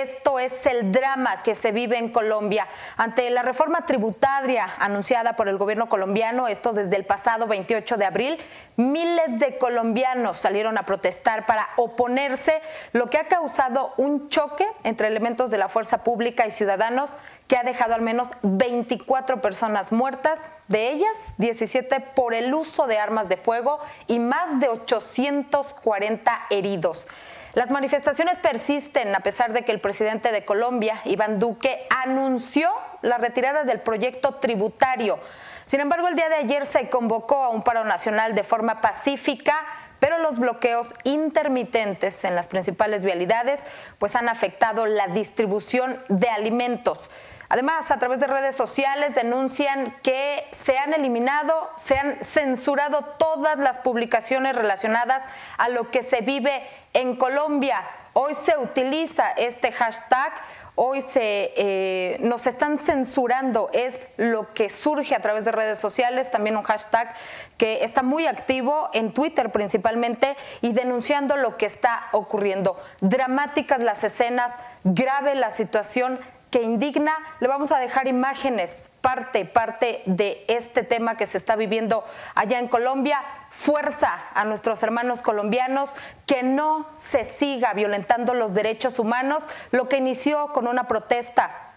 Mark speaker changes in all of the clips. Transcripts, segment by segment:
Speaker 1: Esto es el drama que se vive en Colombia. Ante la reforma tributaria anunciada por el gobierno colombiano, esto desde el pasado 28 de abril, miles de colombianos salieron a protestar para oponerse, lo que ha causado un choque entre elementos de la fuerza pública y ciudadanos que ha dejado al menos 24 personas muertas, de ellas 17 por el uso de armas de fuego y más de 840 heridos. Las manifestaciones persisten a pesar de que el presidente de Colombia, Iván Duque, anunció la retirada del proyecto tributario. Sin embargo, el día de ayer se convocó a un paro nacional de forma pacífica, pero los bloqueos intermitentes en las principales vialidades pues han afectado la distribución de alimentos. Además, a través de redes sociales denuncian que se han eliminado, se han censurado todas las publicaciones relacionadas a lo que se vive en Colombia. Hoy se utiliza este hashtag, hoy se eh, nos están censurando, es lo que surge a través de redes sociales, también un hashtag que está muy activo en Twitter principalmente y denunciando lo que está ocurriendo. Dramáticas las escenas, grave la situación, que indigna. Le vamos a dejar imágenes, parte, parte de este tema que se está viviendo allá en Colombia. Fuerza a nuestros hermanos colombianos que no se siga violentando los derechos humanos, lo que inició con una protesta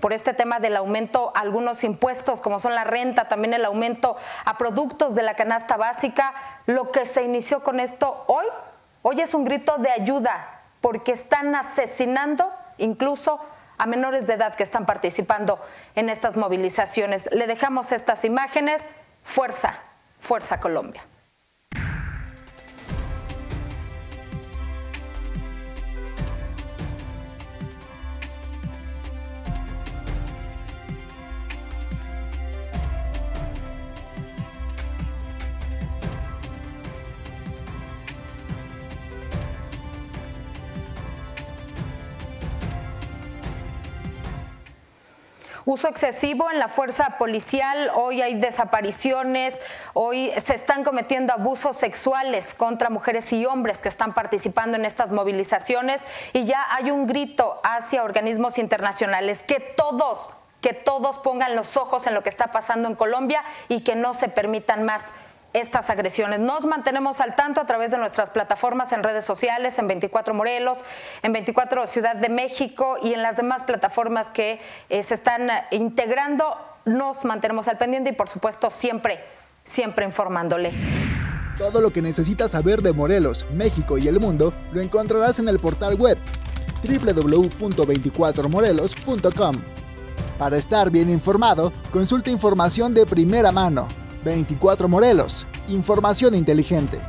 Speaker 1: por este tema del aumento a algunos impuestos, como son la renta, también el aumento a productos de la canasta básica. Lo que se inició con esto hoy, hoy es un grito de ayuda, porque están asesinando incluso a menores de edad que están participando en estas movilizaciones. Le dejamos estas imágenes. Fuerza, Fuerza Colombia. Uso excesivo en la fuerza policial, hoy hay desapariciones, hoy se están cometiendo abusos sexuales contra mujeres y hombres que están participando en estas movilizaciones y ya hay un grito hacia organismos internacionales que todos que todos pongan los ojos en lo que está pasando en Colombia y que no se permitan más estas agresiones. Nos mantenemos al tanto a través de nuestras plataformas en redes sociales, en 24 Morelos, en 24 Ciudad de México y en las demás plataformas que eh, se están integrando. Nos mantenemos al pendiente y por supuesto siempre, siempre informándole.
Speaker 2: Todo lo que necesitas saber de Morelos, México y el mundo lo encontrarás en el portal web www.24morelos.com. Para estar bien informado, consulta información de primera mano 24 Morelos. Información inteligente.